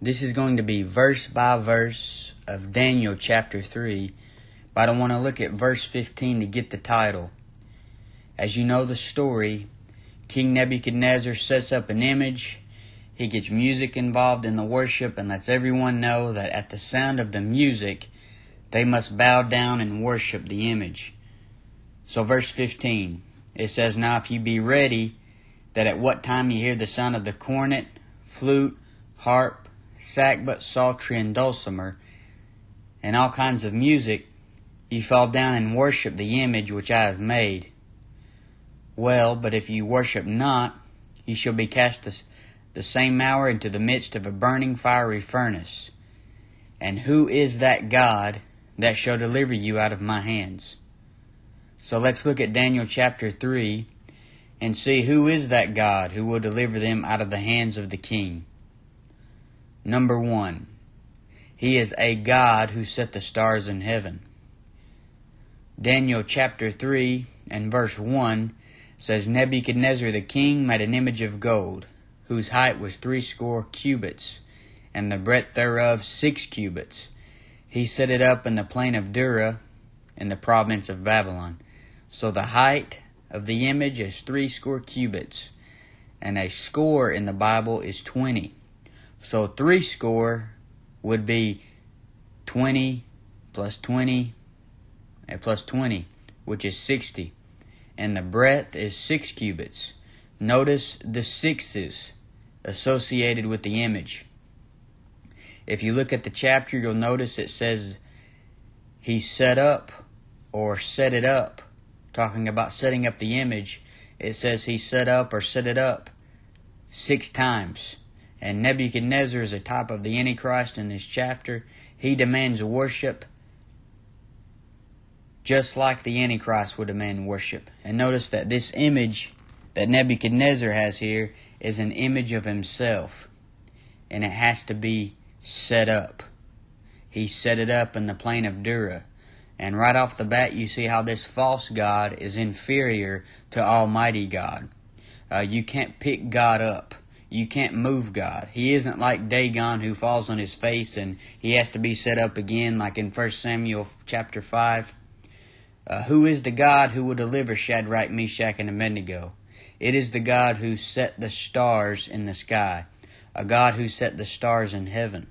This is going to be verse by verse of Daniel chapter 3, but I don't want to look at verse 15 to get the title. As you know the story, King Nebuchadnezzar sets up an image. He gets music involved in the worship and lets everyone know that at the sound of the music, they must bow down and worship the image. So, verse 15, it says, Now if you be ready, that at what time you hear the sound of the cornet, flute, harp, sackbut, psaltery, and dulcimer, and all kinds of music, you fall down and worship the image which I have made. Well, but if you worship not, you shall be cast the, the same hour into the midst of a burning fiery furnace. And who is that God that shall deliver you out of my hands? So let's look at Daniel chapter 3 and see who is that God who will deliver them out of the hands of the king. Number one, He is a God who set the stars in heaven. Daniel chapter 3 and verse 1 says Nebuchadnezzar the king made an image of gold, whose height was threescore cubits, and the breadth thereof six cubits. He set it up in the plain of Dura, in the province of Babylon. So the height of the image is threescore cubits, and a score in the Bible is twenty. So three score would be 20 plus 20 and plus 20, which is 60. And the breadth is 6 cubits. Notice the sixes associated with the image. If you look at the chapter, you'll notice it says he set up or set it up. Talking about setting up the image, it says he set up or set it up six times. And Nebuchadnezzar is a type of the Antichrist in this chapter. He demands worship just like the Antichrist would demand worship. And notice that this image that Nebuchadnezzar has here is an image of himself. And it has to be set up. He set it up in the plain of Dura. And right off the bat, you see how this false God is inferior to Almighty God. Uh, you can't pick God up you can't move God. He isn't like Dagon who falls on his face and he has to be set up again, like in 1 Samuel chapter 5. Uh, who is the God who will deliver Shadrach, Meshach, and Abednego? It is the God who set the stars in the sky, a God who set the stars in heaven.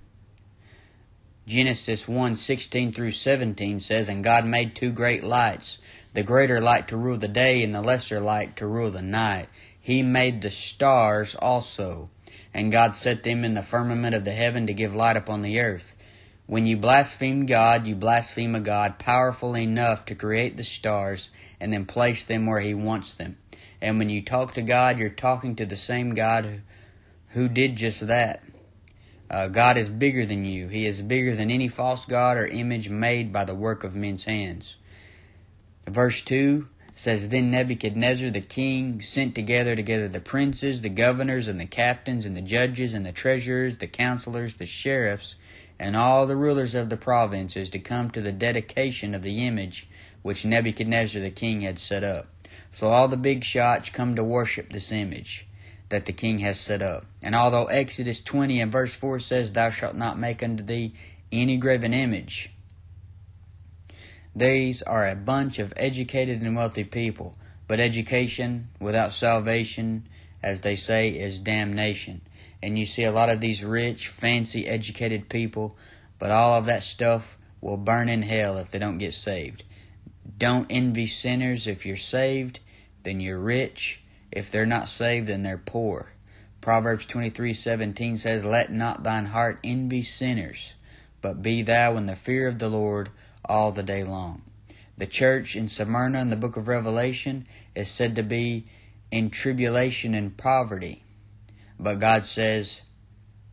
Genesis 1 16 through 17 says, And God made two great lights, the greater light to rule the day, and the lesser light to rule the night he made the stars also, and God set them in the firmament of the heaven to give light upon the earth. When you blaspheme God, you blaspheme a God powerful enough to create the stars and then place them where He wants them. And when you talk to God, you're talking to the same God who did just that. Uh, God is bigger than you. He is bigger than any false God or image made by the work of men's hands. Verse 2 says then Nebuchadnezzar the king sent together together the princes, the governors, and the captains, and the judges, and the treasurers, the counselors, the sheriffs, and all the rulers of the provinces to come to the dedication of the image which Nebuchadnezzar the king had set up. So all the big shots come to worship this image that the king has set up. And although Exodus 20 and verse 4 says, Thou shalt not make unto thee any graven image, these are a bunch of educated and wealthy people, but education without salvation, as they say, is damnation. And you see a lot of these rich, fancy, educated people, but all of that stuff will burn in hell if they don't get saved. Don't envy sinners. If you're saved, then you're rich. If they're not saved, then they're poor. Proverbs 23:17 says, "Let not thine heart envy sinners, but be thou in the fear of the Lord all the day long. The church in Smyrna in the book of Revelation is said to be in tribulation and poverty. But God says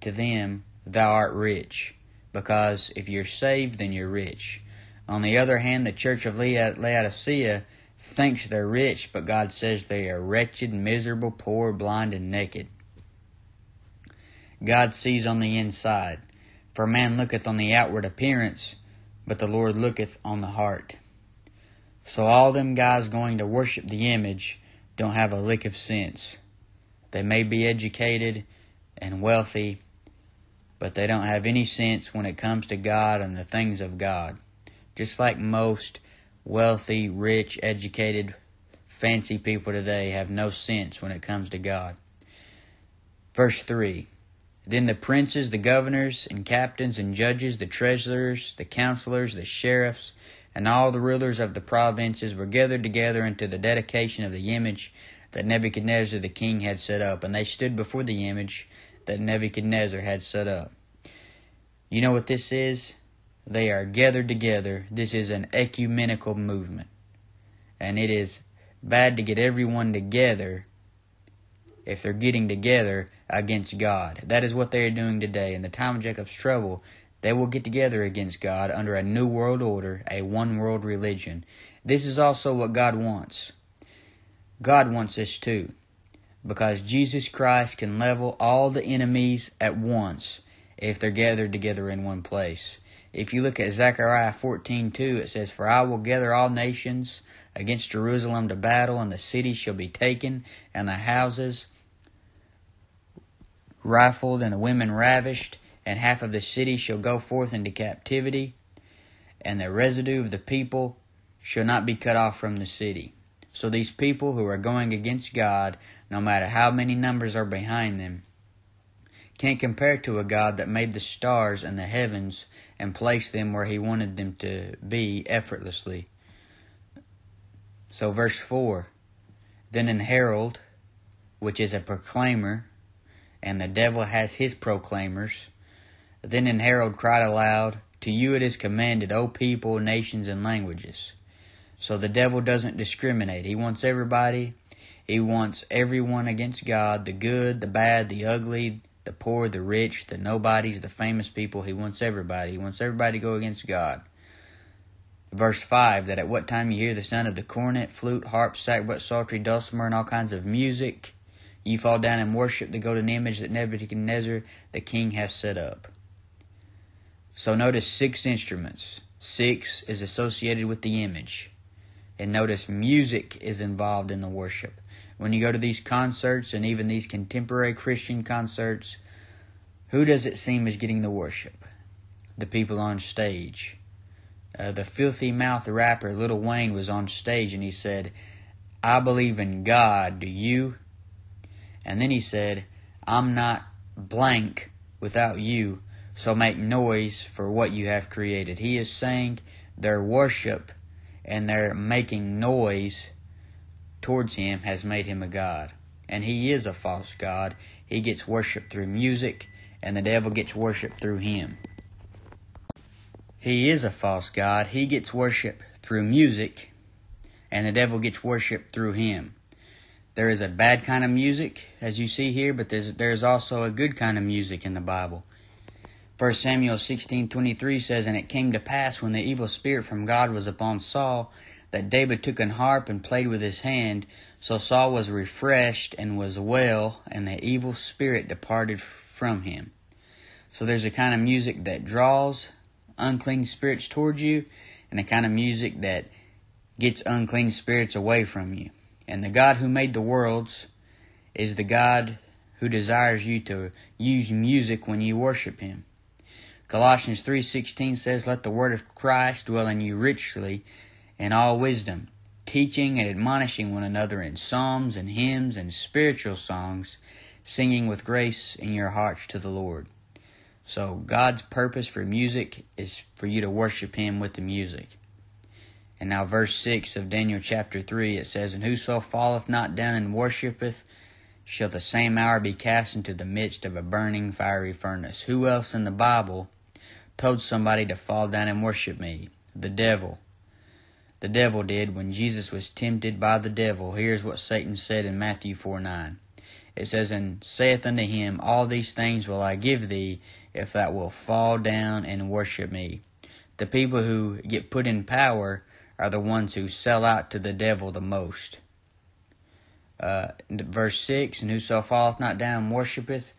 to them, Thou art rich, because if you're saved, then you're rich. On the other hand, the church of Laodicea thinks they're rich, but God says they are wretched, miserable, poor, blind, and naked. God sees on the inside. For man looketh on the outward appearance, but the Lord looketh on the heart. So all them guys going to worship the image don't have a lick of sense. They may be educated and wealthy, but they don't have any sense when it comes to God and the things of God. Just like most wealthy, rich, educated, fancy people today have no sense when it comes to God. Verse 3 Then the princes, the governors, and captains, and judges, the treasurers, the counselors, the sheriffs, and all the rulers of the provinces were gathered together into the dedication of the image that Nebuchadnezzar the king had set up, and they stood before the image that Nebuchadnezzar had set up. You know what this is? They are gathered together. This is an ecumenical movement. And it is bad to get everyone together if they're getting together against God. That is what they are doing today. In the time of Jacob's trouble, they will get together against God under a new world order, a one world religion. This is also what God wants. God wants this too, because Jesus Christ can level all the enemies at once if they're gathered together in one place. If you look at Zechariah 14:2, it says, "For I will gather all nations against Jerusalem to battle, and the city shall be taken, and the houses rifled, and the women ravished, and half of the city shall go forth into captivity, and the residue of the people shall not be cut off from the city." So these people who are going against God, no matter how many numbers are behind them, can't compare to a God that made the stars and the heavens and placed them where he wanted them to be effortlessly. So, verse 4 Then an herald, which is a proclaimer, and the devil has his proclaimers, then an herald cried aloud, To you it is commanded, O people, nations, and languages. So the devil doesn't discriminate. He wants everybody. He wants everyone against God the good, the bad, the ugly, the poor, the rich, the nobodies, the famous people. He wants everybody. He wants everybody to go against God. Verse 5 that at what time you hear the sound of the cornet, flute, harp, sackbut, psaltery, dulcimer, and all kinds of music, you fall down and worship the golden image that Nebuchadnezzar the king has set up. So notice six instruments. Six is associated with the image. And notice music is involved in the worship. When you go to these concerts and even these contemporary Christian concerts, who does it seem is getting the worship? The people on stage. Uh, the filthy mouth rapper Little Wayne was on stage and he said, I believe in God, do you? And then he said, I'm not blank without you, so make noise for what you have created. He is saying their worship and their making noise towards him has made him a god. And he is a false god. He gets worship through music, and the devil gets worship through him. He is a false god. He gets worship through music, and the devil gets worship through him. There is a bad kind of music, as you see here, but there's, there's also a good kind of music in the Bible. 1 Samuel 16:23 says, And it came to pass when the evil spirit from God was upon Saul, that David took an harp and played with his hand. So Saul was refreshed and was well, and the evil spirit departed from him. So there's a kind of music that draws unclean spirits towards you, and a kind of music that gets unclean spirits away from you. And the God who made the worlds is the God who desires you to use music when you worship him. Colossians 3:16 says, "Let the word of Christ dwell in you richly in all wisdom, teaching and admonishing one another in psalms and hymns and spiritual songs, singing with grace in your hearts to the Lord." So God's purpose for music is for you to worship him with the music. And now verse 6 of Daniel chapter 3 it says, And whoso falleth not down and worshipeth shall the same hour be cast into the midst of a burning fiery furnace. Who else in the Bible told somebody to fall down and worship me? The devil. The devil did when Jesus was tempted by the devil. Here's what Satan said in Matthew 4 9. It says, And saith unto him, All these things will I give thee, if thou wilt fall down and worship me. The people who get put in power are the ones who sell out to the devil the most. Uh, verse 6 And whoso falleth not down and worshipeth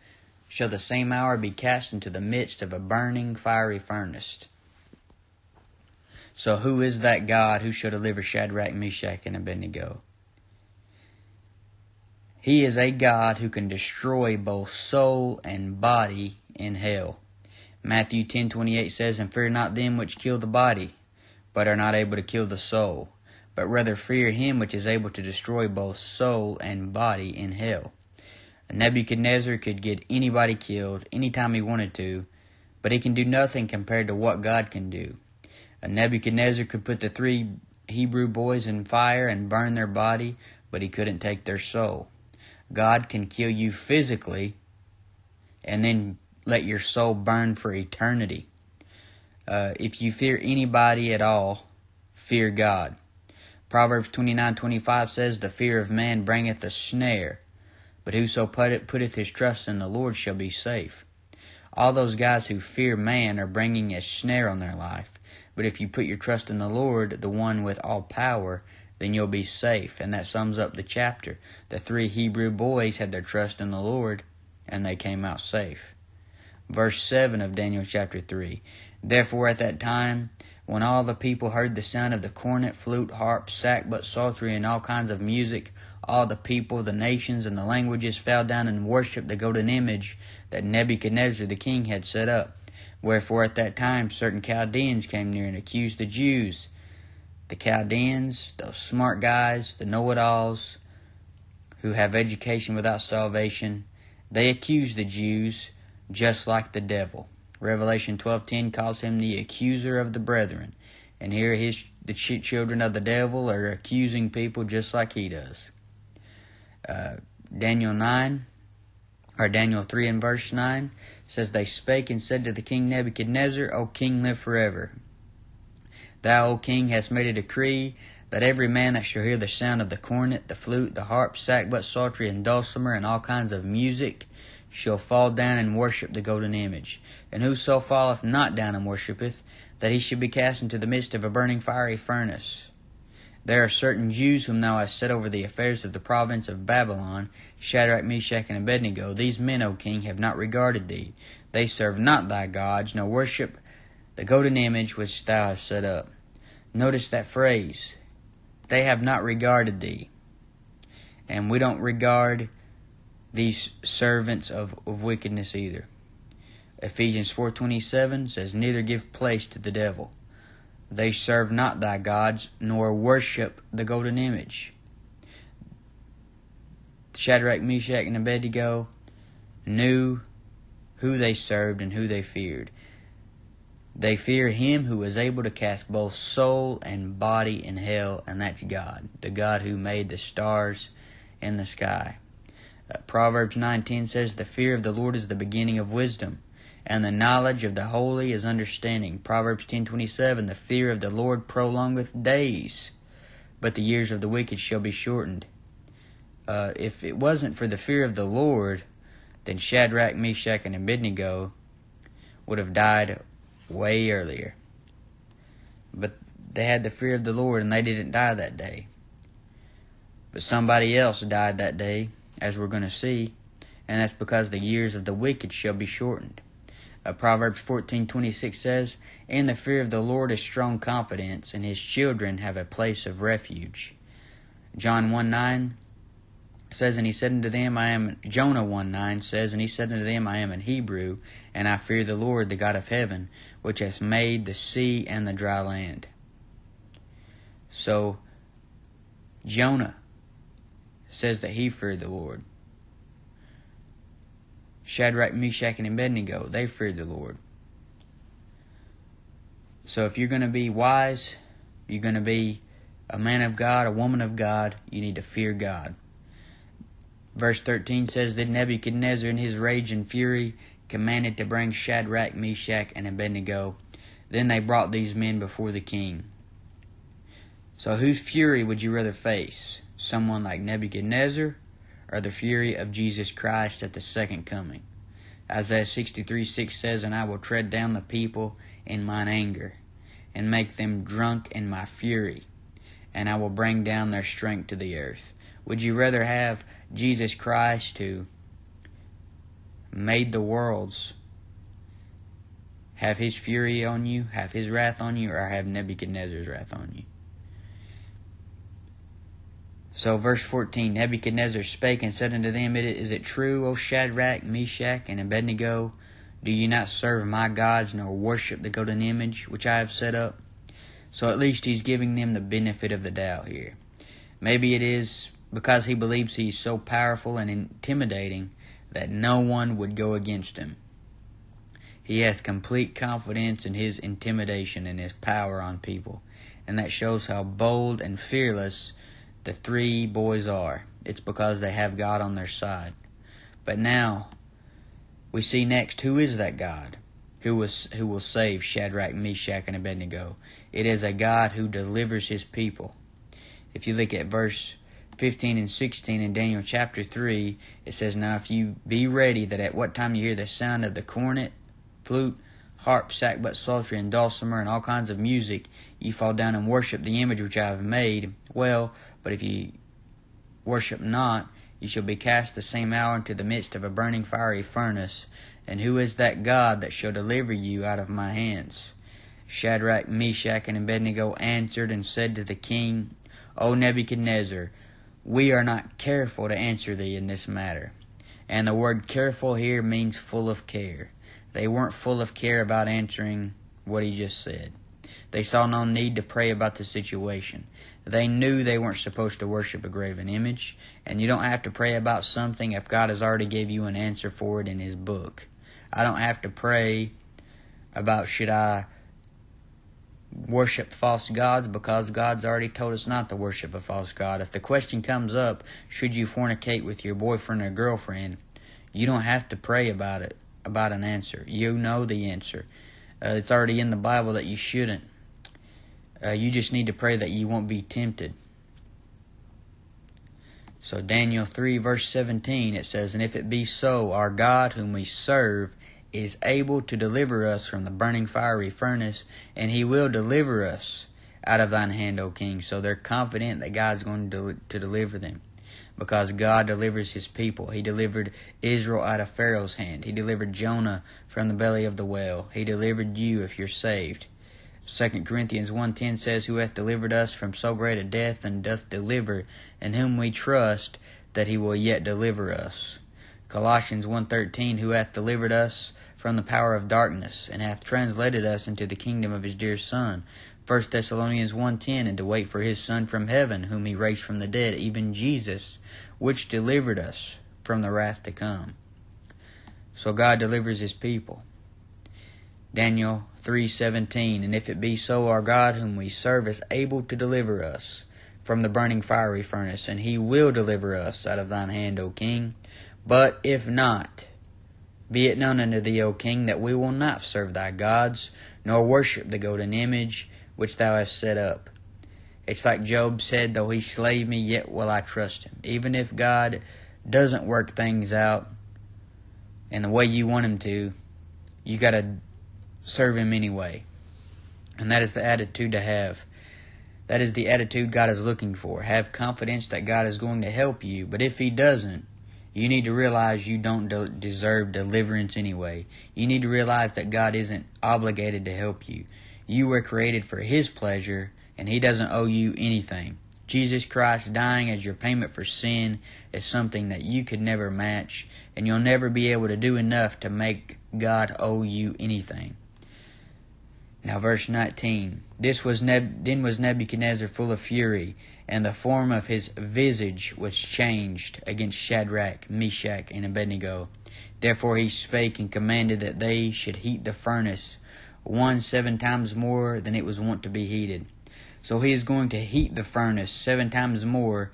shall the same hour be cast into the midst of a burning fiery furnace. So, who is that God who shall deliver Shadrach, Meshach, and Abednego? He is a God who can destroy both soul and body in hell. Matthew 10:28 says, "And fear not them which kill the body, but are not able to kill the soul, but rather fear him which is able to destroy both soul and body in hell." Nebuchadnezzar could get anybody killed anytime he wanted to, but he can do nothing compared to what God can do. Nebuchadnezzar could put the three Hebrew boys in fire and burn their body, but he couldn't take their soul. God can kill you physically and then let your soul burn for eternity. Uh, if you fear anybody at all, fear God. Proverbs 29:25 says, "The fear of man bringeth a snare, but whoso putteth his trust in the Lord shall be safe." All those guys who fear man are bringing a snare on their life. But if you put your trust in the Lord, the one with all power, then you'll be safe. And that sums up the chapter. The three Hebrew boys had their trust in the Lord, and they came out safe. Verse 7 of Daniel chapter 3. Therefore, at that time, when all the people heard the sound of the cornet, flute, harp, sackbut, psaltery, and all kinds of music, all the people, the nations, and the languages fell down and worshipped the golden image that Nebuchadnezzar the king had set up. Wherefore at that time certain Chaldeans came near and accused the Jews. The Chaldeans, those smart guys, the know it alls, who have education without salvation, they accuse the Jews just like the devil. Revelation 12:10 calls him the accuser of the brethren. And here his the children of the devil are accusing people just like he does. Uh, Daniel 9 or Daniel 3 and verse 9 says, They spake and said to the king Nebuchadnezzar, O king, live forever. Thou, O king, hast made a decree that every man that shall hear the sound of the cornet, the flute, the harp, sackbut, psaltery, and dulcimer, and all kinds of music, shall fall down and worship the golden image. And whoso falleth not down and worshippeth, that he should be cast into the midst of a burning fiery furnace. There are certain Jews whom thou hast set over the affairs of the province of Babylon, Shadrach, Meshach, and Abednego. These men, O king, have not regarded thee. They serve not thy gods, nor worship the golden image which thou hast set up. Notice that phrase. They have not regarded thee. And we don't regard these servants of, of wickedness either. Ephesians 4:27 says neither give place to the devil. They serve not thy gods, nor worship the golden image. Shadrach, Meshach, and Abednego knew who they served and who they feared. They fear him who is able to cast both soul and body in hell, and that's God, the God who made the stars in the sky. Uh, Proverbs 19 says, "The fear of the Lord is the beginning of wisdom." And the knowledge of the holy is understanding. Proverbs 10:27 The fear of the Lord prolongeth days, but the years of the wicked shall be shortened. Uh, if it wasn't for the fear of the Lord, then Shadrach, Meshach, and Abednego would have died way earlier. But they had the fear of the Lord and they didn't die that day. But somebody else died that day, as we're going to see, and that's because the years of the wicked shall be shortened. Uh, Proverbs 14:26 says, "In the fear of the Lord is strong confidence, and his children have a place of refuge." John 1:9 says, "And he said unto them, I am." Jonah 1:9 says, "And he said unto them, I am an Hebrew, and I fear the Lord, the God of heaven, which has made the sea and the dry land." So Jonah says that he feared the Lord. Shadrach, Meshach, and Abednego, they feared the Lord. So if you're going to be wise, you're going to be a man of God, a woman of God, you need to fear God. Verse 13 says that Nebuchadnezzar, in his rage and fury, commanded to bring Shadrach, Meshach, and Abednego. Then they brought these men before the king. So, whose fury would you rather face? Someone like Nebuchadnezzar or the fury of Jesus Christ at the second coming. Isaiah 63 6 says, And I will tread down the people in mine anger, and make them drunk in my fury, and I will bring down their strength to the earth. Would you rather have Jesus Christ who made the worlds have his fury on you, have his wrath on you, or have Nebuchadnezzar's wrath on you? So, verse 14 Nebuchadnezzar spake and said unto them, Is it true, O Shadrach, Meshach, and Abednego? Do you not serve my gods nor worship the golden image which I have set up? So at least he's giving them the benefit of the doubt here. Maybe it is because he believes he's so powerful and intimidating that no one would go against him. He has complete confidence in his intimidation and his power on people, and that shows how bold and fearless the three boys are. It's because they have God on their side. But now we see next who is that God who was who will save Shadrach, Meshach, and Abednego. It is a God who delivers his people. If you look at verse 15 and 16 in Daniel chapter 3, it says, Now if you be ready that at what time you hear the sound of the cornet, flute, harp, sackbut, psaltery, and dulcimer, and all kinds of music, ye fall down and worship the image which I have made. Well, but if ye worship not, ye shall be cast the same hour into the midst of a burning fiery furnace. And who is that God that shall deliver you out of my hands? Shadrach, Meshach, and Abednego answered and said to the king, O Nebuchadnezzar, we are not careful to answer thee in this matter. And the word careful here means full of care. They weren't full of care about answering what he just said. They saw no need to pray about the situation. They knew they weren't supposed to worship a graven image, and you don't have to pray about something if God has already gave you an answer for it in his book. I don't have to pray about should I worship false gods because God's already told us not to worship a false god. If the question comes up, should you fornicate with your boyfriend or girlfriend, you don't have to pray about it about an answer. You know the answer. Uh, it's already in the Bible that you shouldn't. Uh, you just need to pray that you won't be tempted. So, Daniel 3, verse 17, it says, And if it be so, our God, whom we serve, is able to deliver us from the burning fiery furnace, and he will deliver us out of thine hand, O king. So they're confident that God's going to, to deliver them because God delivers his people. He delivered Israel out of Pharaoh's hand. He delivered Jonah from the belly of the whale. He delivered you if you're saved. 2 Corinthians 1.10 says, Who hath delivered us from so great a death, and doth deliver, in whom we trust that he will yet deliver us. Colossians 1.13, Who hath delivered us from the power of darkness, and hath translated us into the kingdom of his dear Son, 1 Thessalonians 1.10, and to wait for his Son from heaven, whom he raised from the dead, even Jesus, which delivered us from the wrath to come. So God delivers his people. Daniel 3:17 And if it be so our God whom we serve is able to deliver us from the burning fiery furnace and he will deliver us out of thine hand O king but if not be it known unto thee O king that we will not serve thy gods nor worship the golden image which thou hast set up. It's like Job said, though he slay me, yet will I trust him. Even if God doesn't work things out in the way you want him to, you got to serve him anyway. And that is the attitude to have. That is the attitude God is looking for. Have confidence that God is going to help you, but if he doesn't, you need to realize you don't de- deserve deliverance anyway. You need to realize that God isn't obligated to help you. You were created for His pleasure, and He doesn't owe you anything. Jesus Christ dying as your payment for sin is something that you could never match, and you'll never be able to do enough to make God owe you anything. Now, verse 19. This was Neb- then was Nebuchadnezzar full of fury, and the form of his visage was changed against Shadrach, Meshach, and Abednego. Therefore he spake and commanded that they should heat the furnace one seven times more than it was wont to be heated. So he is going to heat the furnace seven times more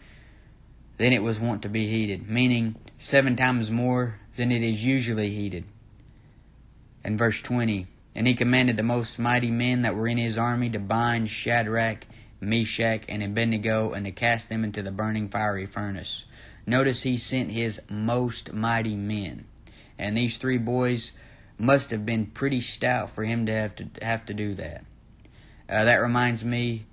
than it was wont to be heated, meaning seven times more than it is usually heated. And verse 20 And he commanded the most mighty men that were in his army to bind Shadrach, Meshach, and Abednego, and to cast them into the burning fiery furnace. Notice he sent his most mighty men. And these three boys must have been pretty stout for him to have to have to do that. Uh, that reminds me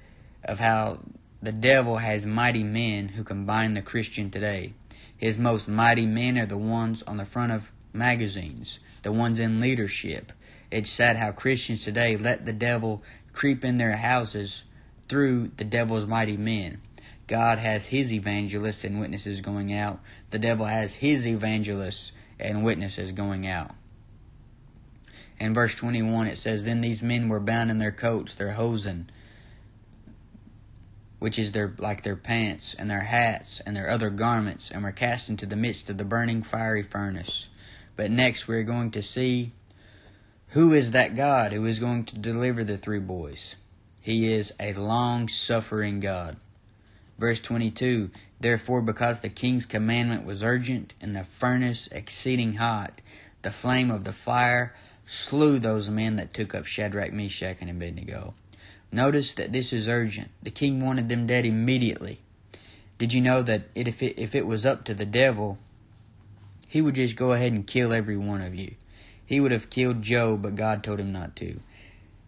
of how the devil has mighty men who combine the Christian today. His most mighty men are the ones on the front of magazines, the ones in leadership. It's sad how Christians today let the devil creep in their houses through the devil's mighty men. God has his evangelists and witnesses going out. The devil has his evangelists and witnesses going out. In verse 21, it says, Then these men were bound in their coats, their hosen, which is their like their pants, and their hats, and their other garments, and were cast into the midst of the burning fiery furnace. But next we're going to see who is that God who is going to deliver the three boys. He is a long suffering God. Verse 22 Therefore, because the king's commandment was urgent, and the furnace exceeding hot, the flame of the fire slew those men that took up Shadrach, Meshach, and Abednego. Notice that this is urgent. The king wanted them dead immediately. Did you know that if it, if it was up to the devil, he would just go ahead and kill every one of you? He would have killed Job, but God told him not to.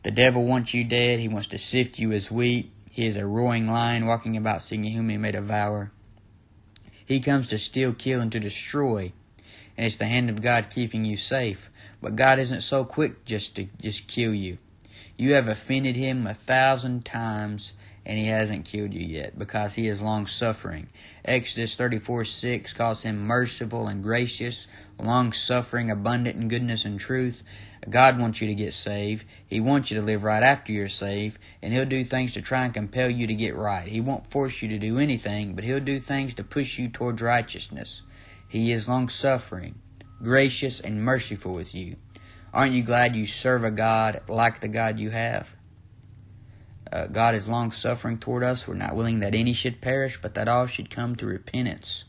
The devil wants you dead. He wants to sift you as wheat. He is a roaring lion walking about seeking whom he may devour. He comes to steal, kill, and to destroy. And it's the hand of God keeping you safe. But God isn't so quick just to just kill you. You have offended him a thousand times, and he hasn't killed you yet, because he is long suffering. Exodus 34 6 calls him merciful and gracious, long suffering, abundant in goodness and truth. God wants you to get saved. He wants you to live right after you're saved, and He'll do things to try and compel you to get right. He won't force you to do anything, but He'll do things to push you towards righteousness. He is long suffering, gracious, and merciful with you. Aren't you glad you serve a God like the God you have? Uh, God is long suffering toward us. We're not willing that any should perish, but that all should come to repentance.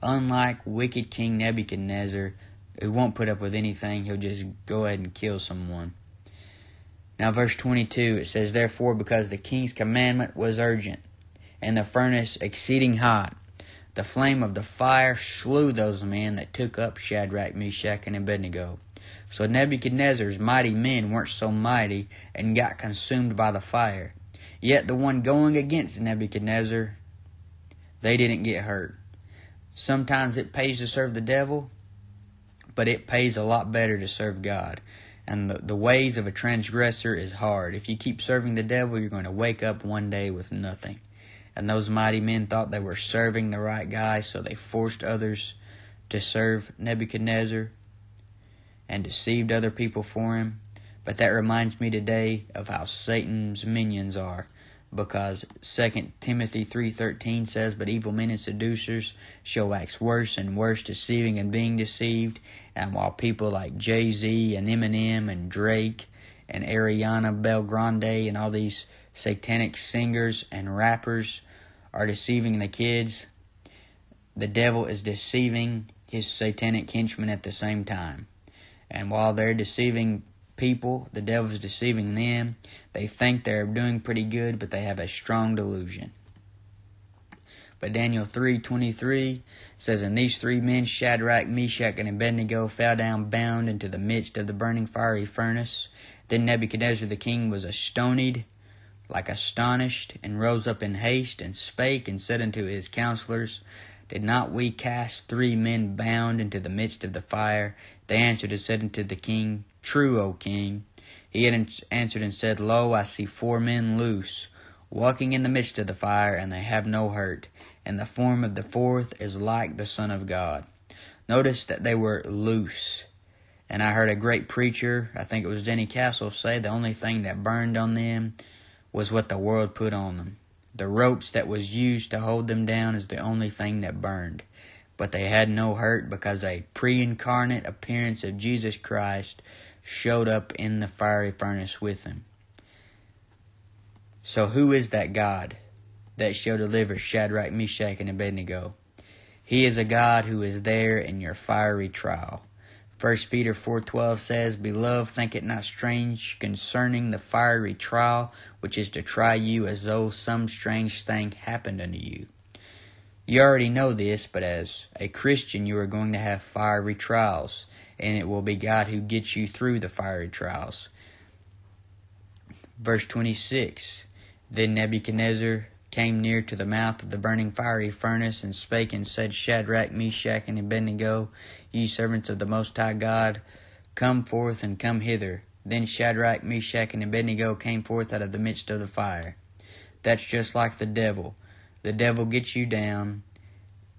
Unlike wicked King Nebuchadnezzar, who won't put up with anything, he'll just go ahead and kill someone. Now, verse 22, it says, Therefore, because the king's commandment was urgent, and the furnace exceeding hot, the flame of the fire slew those men that took up Shadrach, Meshach, and Abednego. So Nebuchadnezzar's mighty men weren't so mighty and got consumed by the fire. Yet the one going against Nebuchadnezzar, they didn't get hurt. Sometimes it pays to serve the devil, but it pays a lot better to serve God. And the, the ways of a transgressor is hard. If you keep serving the devil, you're going to wake up one day with nothing. And those mighty men thought they were serving the right guy, so they forced others to serve Nebuchadnezzar and deceived other people for him. But that reminds me today of how Satan's minions are because 2 Timothy 3:13 says but evil men and seducers shall wax worse and worse deceiving and being deceived and while people like Jay-Z and Eminem and Drake and Ariana Belgrande and all these satanic singers and rappers are deceiving the kids the devil is deceiving his satanic henchmen at the same time and while they're deceiving people, the devil is deceiving them. They think they're doing pretty good, but they have a strong delusion. But Daniel 3:23 says, "And these three men, Shadrach, Meshach, and Abednego, fell down bound into the midst of the burning fiery furnace. Then Nebuchadnezzar the king was astonied, like astonished, and rose up in haste, and spake, and said unto his counselors, Did not we cast three men bound into the midst of the fire? They answered and said unto the king, True, O king. He answered and said, Lo, I see four men loose, walking in the midst of the fire, and they have no hurt, and the form of the fourth is like the Son of God. Notice that they were loose. And I heard a great preacher, I think it was Danny Castle, say the only thing that burned on them was what the world put on them. The ropes that was used to hold them down is the only thing that burned. But they had no hurt because a pre incarnate appearance of Jesus Christ showed up in the fiery furnace with him. So, who is that God that shall deliver Shadrach, Meshach, and Abednego? He is a God who is there in your fiery trial. 1 Peter 4:12 says, "Beloved, think it not strange concerning the fiery trial which is to try you as though some strange thing happened unto you." You already know this, but as a Christian, you are going to have fiery trials and it will be God who gets you through the fiery trials. Verse 26 Then Nebuchadnezzar came near to the mouth of the burning fiery furnace, and spake and said, Shadrach, Meshach, and Abednego, ye servants of the Most High God, come forth and come hither. Then Shadrach, Meshach, and Abednego came forth out of the midst of the fire. That's just like the devil. The devil gets you down,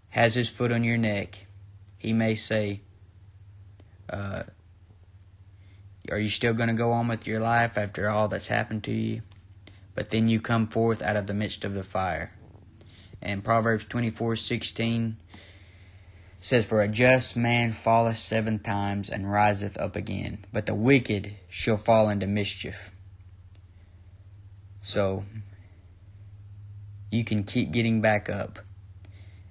has his foot on your neck. He may say, uh, Are you still going to go on with your life after all that's happened to you? But then you come forth out of the midst of the fire. And Proverbs 24:16 says, For a just man falleth seven times and riseth up again, but the wicked shall fall into mischief. So, you can keep getting back up.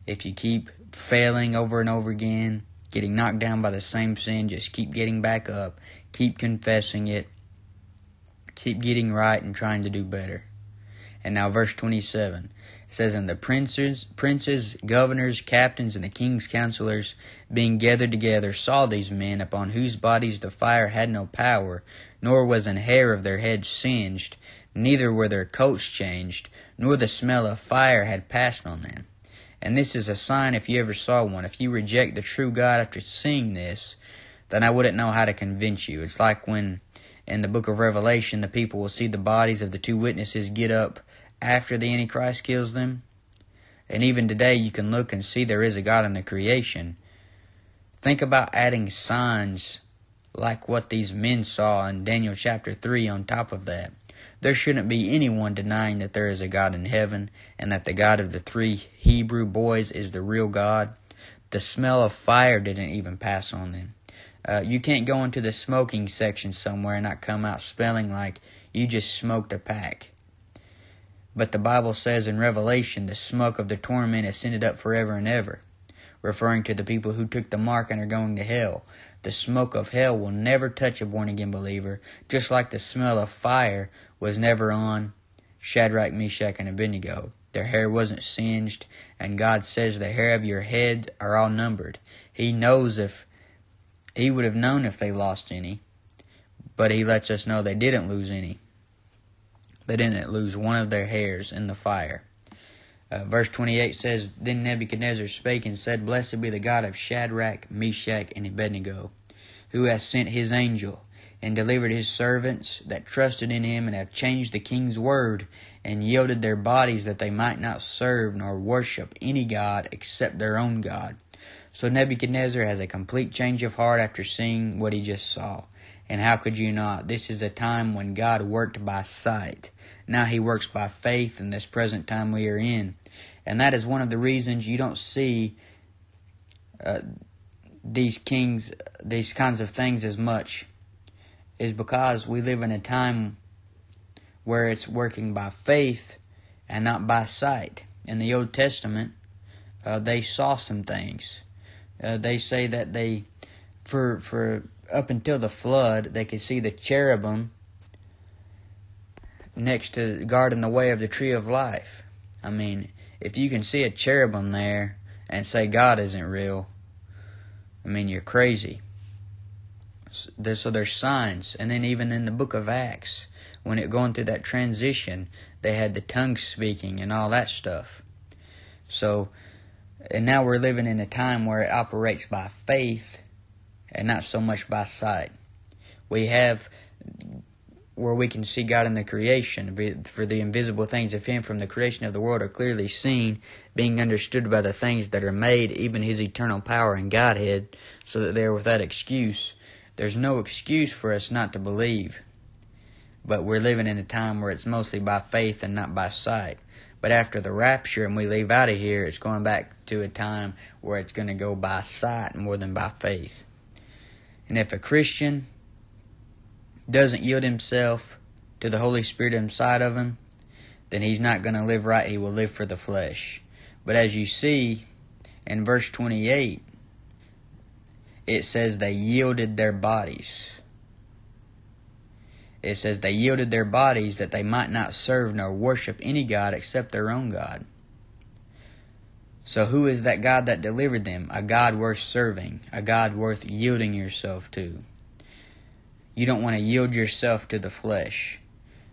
If you keep failing over and over again, getting knocked down by the same sin, just keep getting back up, keep confessing it, keep getting right and trying to do better. And now, verse 27 says, And the princes, princes, governors, captains, and the king's counselors, being gathered together, saw these men, upon whose bodies the fire had no power, nor was an hair of their heads singed, neither were their coats changed, nor the smell of fire had passed on them. And this is a sign if you ever saw one. If you reject the true God after seeing this, then I wouldn't know how to convince you. It's like when in the book of Revelation the people will see the bodies of the two witnesses get up after the Antichrist kills them. And even today, you can look and see there is a God in the creation. Think about adding signs like what these men saw in Daniel chapter 3 on top of that. There shouldn't be anyone denying that there is a God in heaven and that the God of the three Hebrew boys is the real God. The smell of fire didn't even pass on them. Uh, you can't go into the smoking section somewhere and not come out smelling like you just smoked a pack. But the Bible says in Revelation, the smoke of the torment ascended up forever and ever, referring to the people who took the mark and are going to hell. The smoke of hell will never touch a born again believer, just like the smell of fire was never on Shadrach, Meshach, and Abednego. Their hair wasn't singed, and God says the hair of your head are all numbered. He knows if He would have known if they lost any, but He lets us know they didn't lose any. They didn't lose one of their hairs in the fire. Uh, verse 28 says, Then Nebuchadnezzar spake and said, Blessed be the God of Shadrach, Meshach, and Abednego, who hath sent his angel, and delivered his servants that trusted in him, and have changed the king's word, and yielded their bodies that they might not serve nor worship any god except their own God. So Nebuchadnezzar has a complete change of heart after seeing what he just saw. And how could you not? This is a time when God worked by sight. Now he works by faith in this present time we are in. And that is one of the reasons you don't see uh, these kings, these kinds of things as much, is because we live in a time where it's working by faith and not by sight. In the Old Testament, uh, they saw some things. Uh, they say that they, for for up until the flood, they could see the cherubim next to guarding the way of the tree of life. I mean, if you can see a cherubim there and say God isn't real, I mean, you're crazy. So there's signs. And then even in the book of Acts, when it going through that transition, they had the tongues speaking and all that stuff. So, and now we're living in a time where it operates by faith and not so much by sight. We have where we can see God in the creation, for the invisible things of Him from the creation of the world are clearly seen, being understood by the things that are made, even His eternal power and Godhead, so that they are without excuse. There's no excuse for us not to believe. But we're living in a time where it's mostly by faith and not by sight. But after the rapture and we leave out of here, it's going back to a time where it's going to go by sight more than by faith. And if a Christian doesn't yield himself to the Holy Spirit inside of him, then he's not going to live right. He will live for the flesh. But as you see in verse 28, it says they yielded their bodies. It says they yielded their bodies that they might not serve nor worship any God except their own God. So, who is that God that delivered them? A God worth serving, a God worth yielding yourself to. You don't want to yield yourself to the flesh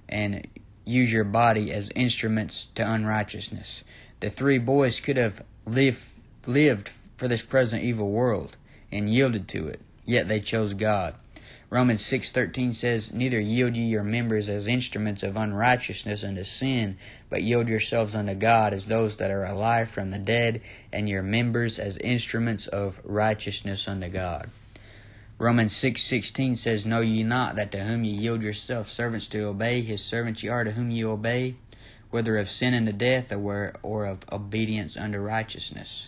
and use your body as instruments to unrighteousness. The three boys could have lived, lived for this present evil world and yielded to it, yet they chose God. Romans 6:13 says, "Neither yield ye your members as instruments of unrighteousness unto sin, but yield yourselves unto God as those that are alive from the dead, and your members as instruments of righteousness unto God." Romans 6:16 says, "Know ye not that to whom ye yield yourselves servants to obey, his servants ye are to whom ye obey, whether of sin unto death or, or of obedience unto righteousness."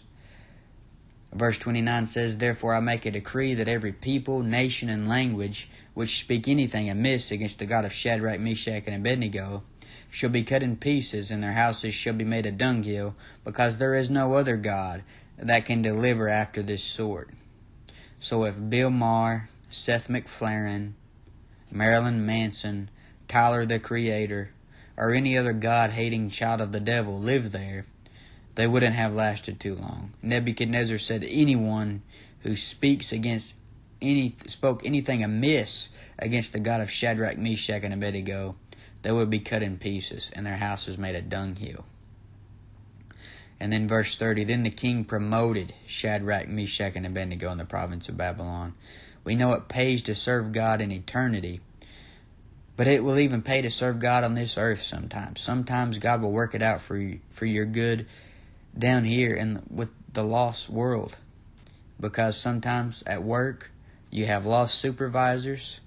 Verse 29 says, Therefore I make a decree that every people, nation, and language which speak anything amiss against the God of Shadrach, Meshach, and Abednego shall be cut in pieces, and their houses shall be made a dunghill, because there is no other God that can deliver after this sort. So if Bill Maher, Seth MacFarlane, Marilyn Manson, Tyler the Creator, or any other God hating child of the devil live there, they wouldn't have lasted too long. Nebuchadnezzar said anyone who speaks against any spoke anything amiss against the God of Shadrach, Meshach, and Abednego, they would be cut in pieces, and their houses made a dunghill. And then verse 30 Then the king promoted Shadrach, Meshach, and Abednego in the province of Babylon. We know it pays to serve God in eternity, but it will even pay to serve God on this earth sometimes. Sometimes God will work it out for you, for your good down here in with the lost world, because sometimes at work you have lost supervisors.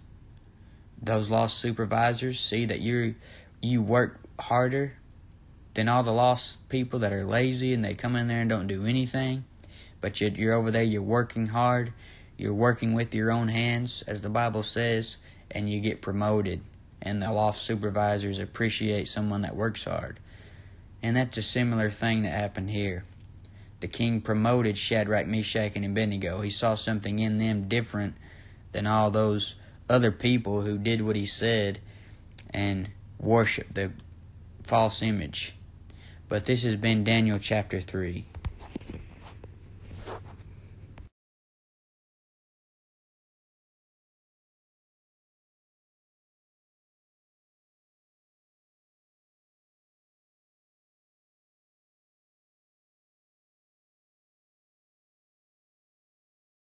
Those lost supervisors see that you you work harder than all the lost people that are lazy and they come in there and don't do anything. But you're, you're over there, you're working hard, you're working with your own hands, as the Bible says, and you get promoted. And the lost supervisors appreciate someone that works hard. And that's a similar thing that happened here. The king promoted Shadrach, Meshach, and Abednego. He saw something in them different than all those other people who did what he said and worshiped the false image. But this has been Daniel chapter 3.